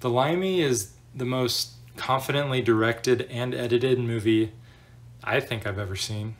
The Limey is the most confidently directed and edited movie I think I've ever seen.